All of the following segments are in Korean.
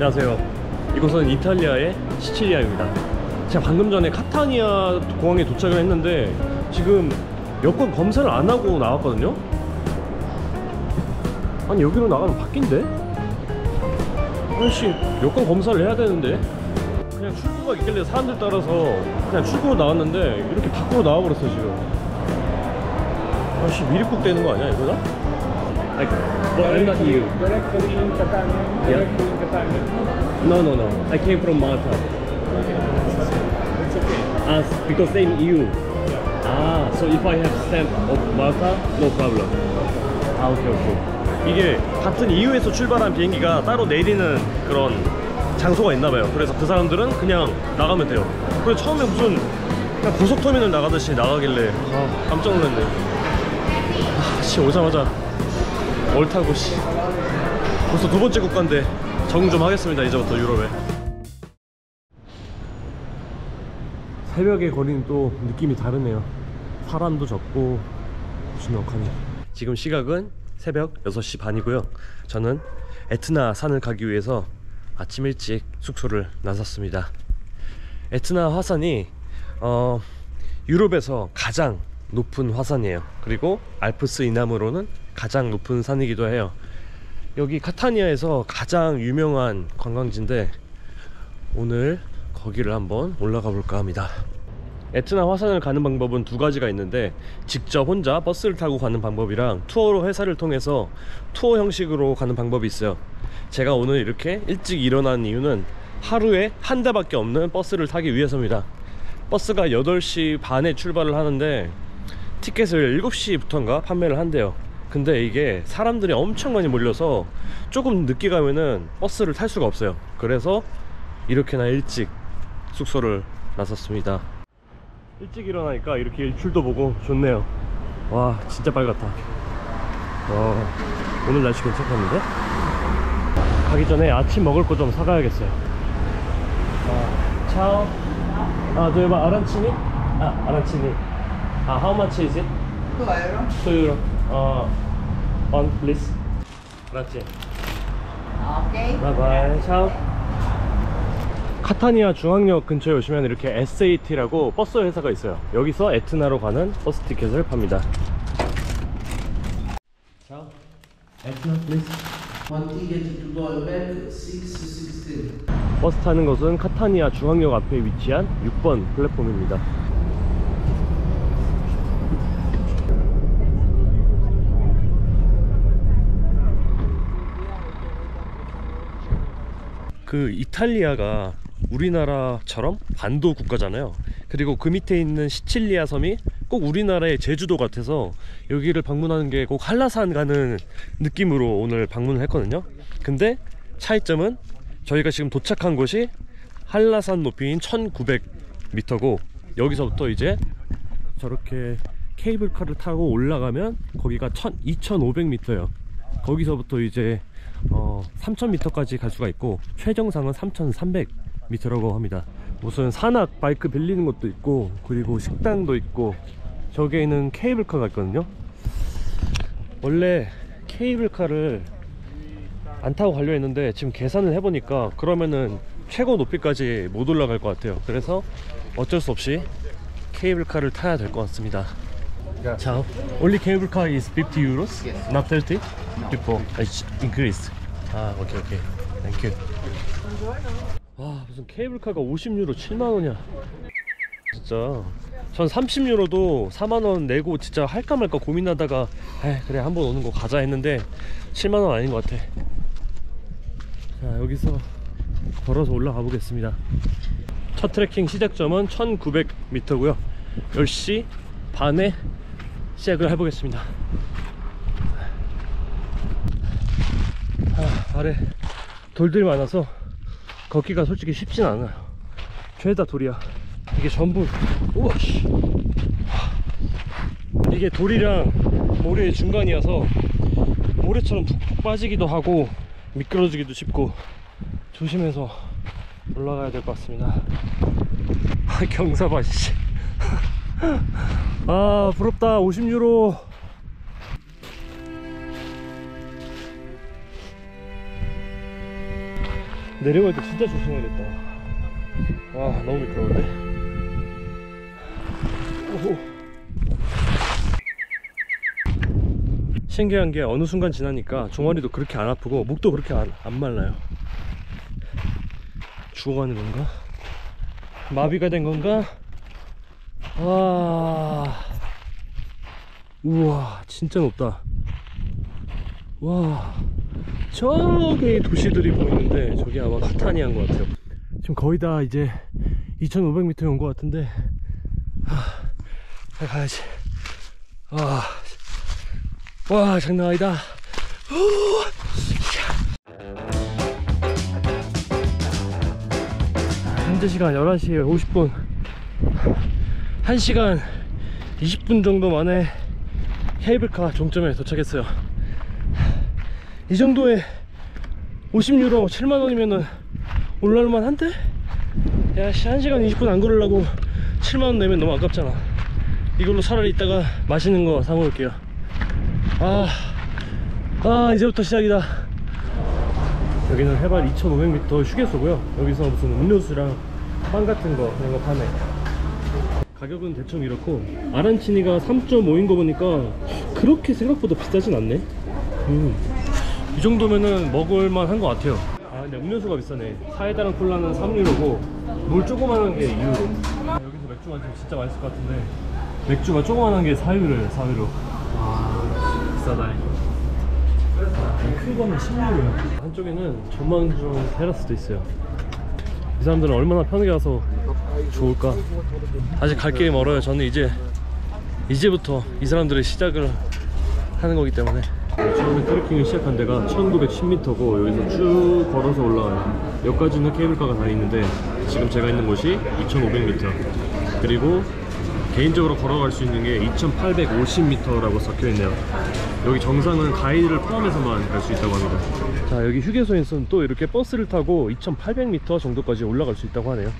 안녕하세요. 이곳은 이탈리아의 시칠리아입니다. 제가 방금 전에 카타니아 공항에 도착을 했는데 지금 여권 검사를 안 하고 나왔거든요. 아니 여기로 나가면 바뀐데? 아저씨 여권 검사를 해야 되는데 그냥 출구가 있길래 사람들 따라서 그냥 출구로 나왔는데 이렇게 밖으로 나와버렸어 지금. 아저씨 미리국 되는 거 아니야 이거다? Like, well, I'm not you. Directly in Catania. Yeah. Directly in Catania. No, no, no. I came from Malta. It's okay. Ah, because same EU. Ah, so if I have stamp of Malta, no problem. 아, 오케이, 오케이. 이게 같은 EU에서 출발한 비행기가 따로 내리는 그런 장소가 있나 봐요. 그래서 그 사람들은 그냥 나가면 돼요. 그래서 처음에 무슨 그냥 고속터미널 나가듯이 나가길래 아, 깜짝 놀랐네. 아, 씨 오자마자 뭘 타고 씨. 벌써 두 번째 국가인데 적응 좀 하겠습니다. 이제부터 유럽에. 새벽의 거리는 또 느낌이 다르네요 사람도 적고 주넉하네 지금 시각은 새벽 6시 반이고요 저는 에트나 산을 가기 위해서 아침 일찍 숙소를 나섰습니다 에트나 화산이 어, 유럽에서 가장 높은 화산이에요 그리고 알프스 이남으로는 가장 높은 산이기도 해요. 여기 카타니아에서 가장 유명한 관광지인데 오늘 거기를 한번 올라가 볼까 합니다. 에트나 화산을 가는 방법은 두 가지가 있는데 직접 혼자 버스를 타고 가는 방법이랑 투어 회사를 통해서 투어 형식으로 가는 방법이 있어요. 제가 오늘 이렇게 일찍 일어난 이유는 하루에 한 대밖에 없는 버스를 타기 위해서입니다. 버스가 8시 반에 출발을 하는데 티켓을 7시부터인가 판매를 한대요 근데 이게 사람들이 엄청 많이 몰려서 조금 늦게 가면은 버스를 탈 수가 없어요 그래서 이렇게나 일찍 숙소를 나섰습니다 일찍 일어나니까 이렇게 일출도 보고 좋네요 와 진짜 빨갛다 와 오늘 날씨 괜찮겠는데? 가기 전에 아침 먹을 거 좀 사가야겠어요 아, 차오 아, you have arancini? 아, arancini 아, how much is it? 2 euro. 2 euro 어, one please. grazie Ok. bye bye ciao. 카타니아 중앙역 근처에 오시면 이렇게 SAT라고 버스 회사가 있어요. 여기서 에트나로 가는 버스 티켓을 팝니다. 차오. 에트나 please One ticket to go back 616. 버스 타는 곳은 카타니아 중앙역 앞에 위치한 6번 플랫폼입니다 그 이탈리아가 우리나라처럼 반도 국가잖아요. 그리고 그 밑에 있는 시칠리아 섬이 꼭 우리나라의 제주도 같아서 여기를 방문하는 게 꼭 한라산 가는 느낌으로 오늘 방문을 했거든요. 근데 차이점은 저희가 지금 도착한 곳이 한라산 높이인 1900m고 여기서부터 이제 저렇게 케이블카를 타고 올라가면 거기가 2500m예요. 거기서부터 이제 어, 3000m까지 갈 수가 있고 최정상은 3300m라고 합니다. 무슨 산악 바이크 빌리는 것도 있고 그리고 식당도 있고 저기에는 케이블카가 있거든요. 원래 케이블카를 안 타고 가려 했는데 지금 계산을 해보니까 그러면은 최고 높이까지 못 올라갈 것 같아요. 그래서 어쩔 수 없이 케이블카를 타야 될 것 같습니다. 자, only cable car is 50 euros, not 30? Before it's increased. 아, 오케이 오케이. You. 와, 무슨 케이블카가 50유로 7만 원이야. 진짜. 전 30유로도 4만 원 내고 진짜 할까 말까 고민하다가 에 그래 한 번 오는 거 가자 했는데 7만 원 아닌 것 같아. 자, 여기서 걸어서 올라가 보겠습니다. 첫 트레킹 시작점은 1900m고요. 10시 반에 시작을 해보겠습니다. 아, 아래 돌들이 많아서 걷기가 솔직히 쉽진 않아요. 죄다 돌이야. 이게 전부 우와씨 이게 돌이랑 모래의 중간이어서 모래처럼 푹푹 빠지기도 하고 미끄러지기도 쉽고 조심해서 올라가야 될 것 같습니다. 아, 경사봐 씨. 아 부럽다 50유로 내려갈 때 진짜 조심해야겠다. 와 너무 미끄러운데. 오호. 신기한 게 어느 순간 지나니까 종아리도 그렇게 안 아프고 목도 그렇게 안, 안 말라요. 죽어가는 건가? 마비가 된 건가? 와. 우와, 진짜 높다. 와. 저기 도시들이 보이는데 저기 아마 카타니아인 것 같아요. 지금 거의 다 이제 2,500m 온것 같은데. 하, 잘 가야지. 와. 와, 장난 아니다. 후, 현재 시간 11시 50분 1시간 20분 정도 만에 케이블카 종점에 도착했어요 이 정도에 50유로 7만원이면은 올라올만 한데? 야씨 1시간 20분 안 걸으려고 7만원 내면 너무 아깝잖아 이걸로 차라리 이따가 맛있는 거 사 먹을게요 아, 아 이제부터 시작이다 여기는 해발 2,500m 휴게소고요. 여기서 무슨 음료수랑 빵 같은 거 그런 거 파네. 가격은 대충 이렇고 아란치니가 3.5인 거 보니까 그렇게 생각보다 비싸진 않네. 음. 이 정도면은 먹을만 한 것 같아요. 아 근데 음료수가 비싸네. 사이다랑 콜라는 3유로고 물 조그만한 게 2유로. 여기서 맥주 마시면 진짜 맛있을 것 같은데 맥주가 조그만한 게 4유로예요. 4유로. 와 비싸다. 큰 거는 10유로야. 한쪽에는 전망중 테라스도 있어요. 이 사람들은 얼마나 편하게 와서 좋을까? 아직 갈 길이 멀어요. 저는 이제 이제부터 이 사람들의 시작을 하는 거기 때문에 처음에 트레킹을 시작한 데가 1910m고 여기서 쭉 걸어서 올라와요. 여기까지는 케이블카가 다 있는데 지금 제가 있는 곳이 2500m 그리고 개인적으로 걸어갈 수 있는 게 2850m라고 적혀 있네요. 여기 정상은 가이드를 포함해서만 갈 수 있다고 합니다. 자 여기 휴게소에서는 또 이렇게 버스를 타고 2800m 정도까지 올라갈 수 있다고 하네요.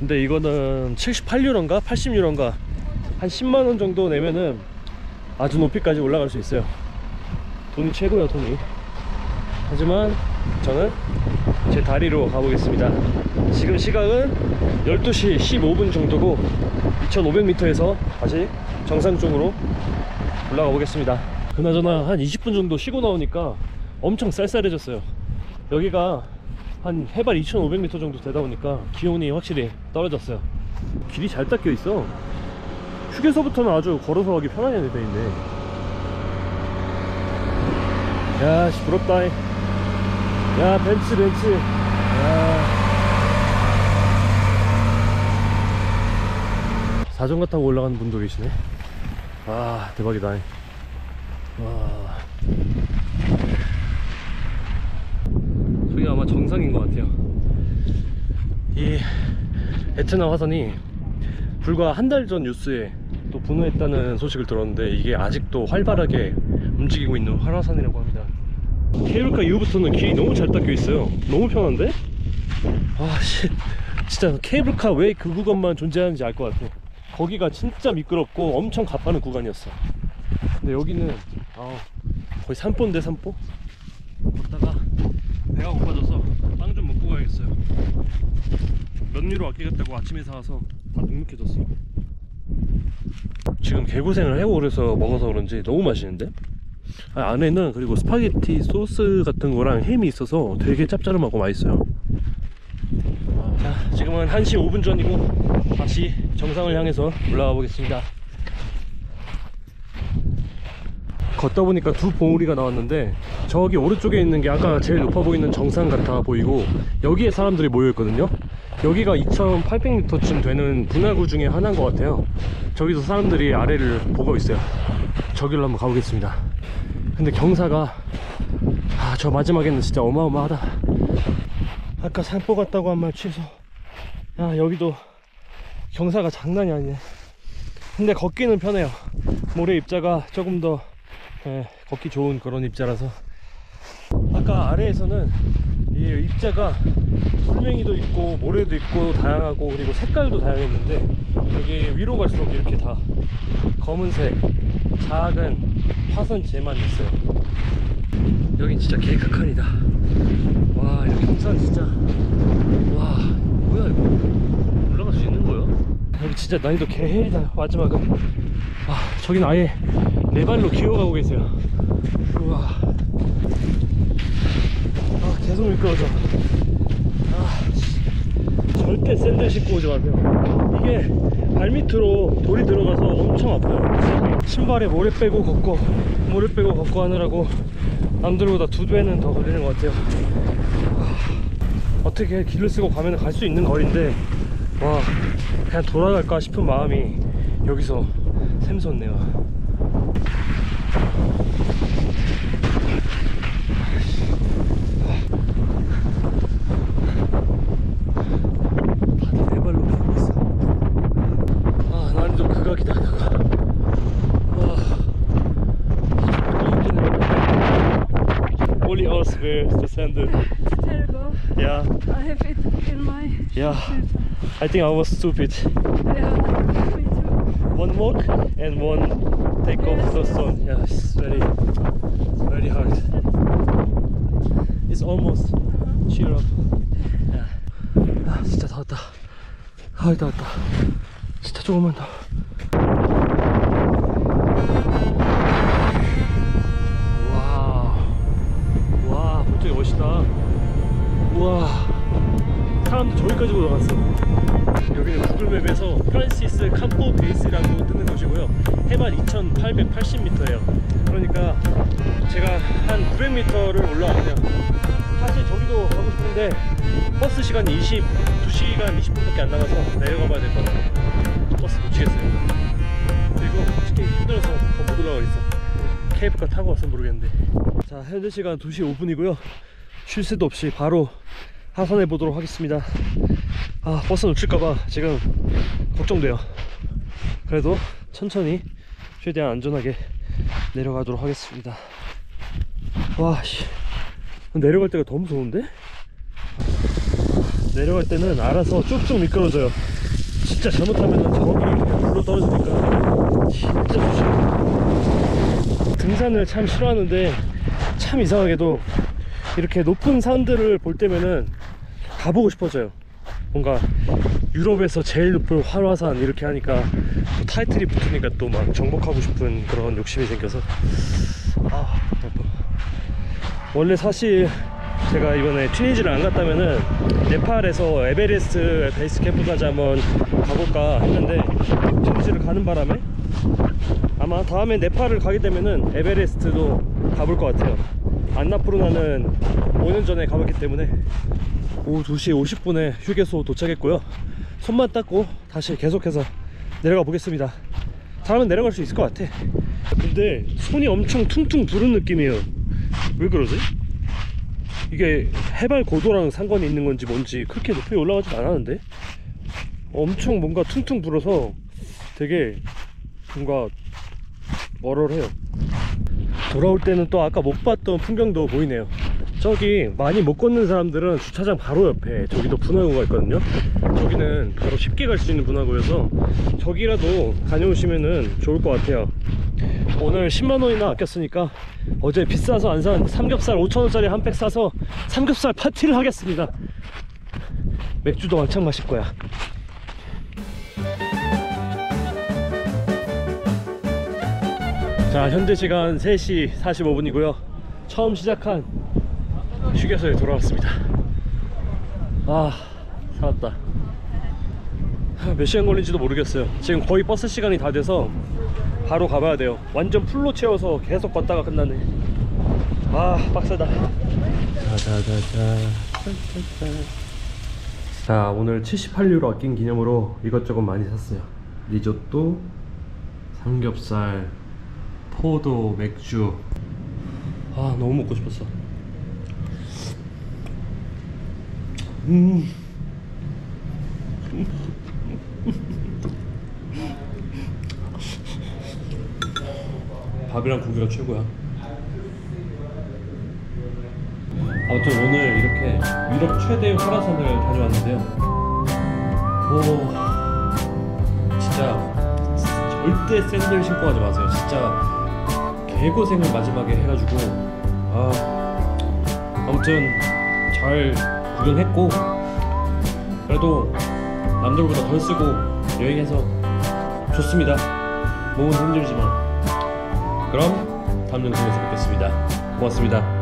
근데 이거는 78유로인가 80유로인가 한 10만원 정도 내면은 아주 높이까지 올라갈 수 있어요. 돈이 최고야 돈이. 하지만 저는 제 다리로 가보겠습니다. 지금 시각은 12시 15분 정도고 2500m에서 다시 정상 쪽으로 올라가 보겠습니다. 그나저나 한 20분 정도 쉬고 나오니까 엄청 쌀쌀해졌어요. 여기가 한 해발 2500m 정도 되다 보니까 기온이 확실히 떨어졌어요. 길이 잘 닦여 있어. 휴게소부터는 아주 걸어서 가기 편하게 돼 있네. 야, 씨, 부럽다. 야, 벤츠, 벤츠. 야. 자전거 타고 올라가는 분도 계시네. 와, 대박이다. 와. 저기 아마 정상인 것 같아요. 이 에트나 화산이 불과 한 달 전 뉴스에 또 분화했다는 소식을 들었는데 이게 아직도 활발하게 움직이고 있는 활화산이라고 합니다. 케이블카 이후부터는 길이 너무 잘 닦여 있어요. 너무 편한데? 아, 씨. 진짜 케이블카 왜 그 구간만 존재하는지 알 것 같아. 거기가 진짜 미끄럽고 엄청 가파른 구간이었어. 근데 여기는 아, 거의 산보인데 산보? 걷다가 배가 고파져서 빵 좀 먹고 가야겠어요. 몇 유로 아끼겠다고 아침에 사와서 다 눅눅해졌어. 지금 개고생을 하고 그래서 먹어서 그런지 너무 맛있는데? 아, 안에는 그리고 스파게티 소스 같은 거랑 햄이 있어서 되게 짭짤하고 맛있어요. 자, 지금은 1시 5분 전이고 다시 정상을 향해서 올라가 보겠습니다. 걷다 보니까 두 봉우리가 나왔는데 저기 오른쪽에 있는 게 아까 제일 높아 보이는 정상 같아 보이고 여기에 사람들이 모여 있거든요 여기가 2800m쯤 되는 분화구 중에 하나인 것 같아요 저기서 사람들이 아래를 보고 있어요 저기로 한번 가보겠습니다 근데 경사가 아 저 마지막에는 진짜 어마어마하다. 아까 산보 같다고 한 말 취소. 야 여기도 경사가 장난이 아니네. 근데 걷기는 편해요. 모래 입자가 조금 더 예, 걷기 좋은 그런 입자라서. 아까 아래에서는 이 입자가 돌멩이도 있고 모래도 있고 다양하고 그리고 색깔도 다양했는데 여기 위로 갈수록 이렇게 다 검은색 작은 화산재만 있어요. 여긴 진짜 개극한이다. 와 이렇게 경산 진짜. 와 뭐야 이거? 올라갈 수 있는 거야? 여기 진짜 난이도 개헬이다 마지막은. 아 저긴 아예 네 발로 기어가고 계세요. 우와. 아 계속 미끄러져. 아 씨. 절대 샌들 신고 오지 마세요. 이게 발밑으로 돌이 들어가서 엄청 아파요. 신발에 모래 빼고 걷고 모래 빼고 걷고 하느라고 남들보다 두 배는 더 걸리는 것 같아요. 아, 어떻게 길을 쓰고 가면 갈 수 있는 거리인데 와 그냥 돌아갈까 싶은 마음이 여기서 샘솟네요 Only us wear the sandal. terrible. Yeah, I have it in my yeah. I think I was stupid. yeah, me too. One walk and one take off the stone. Yeah, it's very, it's very hard. It's almost cheer up. Yeah. 아, 진짜 다 왔다. 아, 다 왔다. 진짜 조금만 더. 시간이 22시간 20분밖에 안 남아서 내려가 봐야 될 것 같아요. 버스 놓치겠어요. 그리고 솔직히 힘들어서 더 못 올라가겠어. 케이블카 타고 왔으면 모르겠는데. 자, 현재 시간 2시 5분이고요. 쉴 새도 없이 바로 하산해 보도록 하겠습니다. 아 버스 놓칠까봐 지금 걱정돼요 그래도 천천히 최대한 안전하게 내려가도록 하겠습니다 와 씨 내려갈 때가 더 무서운데? 내려갈 때는 알아서 쭉쭉 미끄러져요. 진짜 잘못하면 저기 물로 떨어지니까 진짜 조심 등산을 참 싫어하는데 참 이상하게도 이렇게 높은 산들을 볼 때면은 가보고 싶어져요. 뭔가 유럽에서 제일 높은 활화산 이렇게 하니까 또 타이틀이 붙으니까 또 막 정복하고 싶은 그런 욕심이 생겨서 아 원래 사실 제가 이번에 튀니지를 안 갔다면은 네팔에서 에베레스트 베이스 캠프까지 한번 가볼까 했는데 튀니지를 가는 바람에 아마 다음에 네팔을 가게 되면은 에베레스트도 가볼 것 같아요. 안나푸르나는 5년 전에 가봤기 때문에 오후 2시 50분에 휴게소 도착했고요. 손만 닦고 다시 계속해서 내려가 보겠습니다. 잘하면 내려갈 수 있을 것 같아. 근데 손이 엄청 퉁퉁 부른 느낌이에요. 왜 그러지? 이게 해발 고도랑 상관이 있는 건지 뭔지 그렇게 높이 올라가진 않았는데? 엄청 뭔가 퉁퉁 불어서 되게 뭔가 얼얼해요. 돌아올 때는 또 아까 못 봤던 풍경도 보이네요. 저기 많이 못 걷는 사람들은 주차장 바로 옆에 저기도 분화구가 있거든요. 저기는 바로 쉽게 갈 수 있는 분화구여서 저기라도 다녀오시면은 좋을 것 같아요 오늘 10만원이나 아꼈으니까 어제 비싸서 안 산 삼겹살 5천원짜리 한 팩 사서 삼겹살 파티를 하겠습니다. 맥주도 왕창 마실 거야. 자 현재 시간 3시 45분이고요. 처음 시작한 휴게소에 돌아왔습니다. 아 살았다. 하, 몇 시간 걸린지도 모르겠어요. 지금 거의 버스 시간이 다 돼서 바로 가봐야 돼요. 완전 풀로 채워서 계속 걷다가 끝나네. 아 빡세다. 자자자자. 자 오늘 78유로 아낀 기념으로 이것저것 많이 샀어요. 리조또 삼겹살 포도 맥주. 아 너무 먹고 싶었어. 음 밥이랑 고기가 최고야. 아무튼 오늘 이렇게 유럽 최대 화라산을 다녀왔는데요. 오 진짜 절대 샌들 신고 가지 마세요. 진짜 개고생을 마지막에 해가지고 아 아무튼 잘 구경했고 그래도 남들보다 덜 쓰고 여행해서 좋습니다. 몸은 힘들지만 그럼 다음 영상에서 뵙겠습니다. 고맙습니다.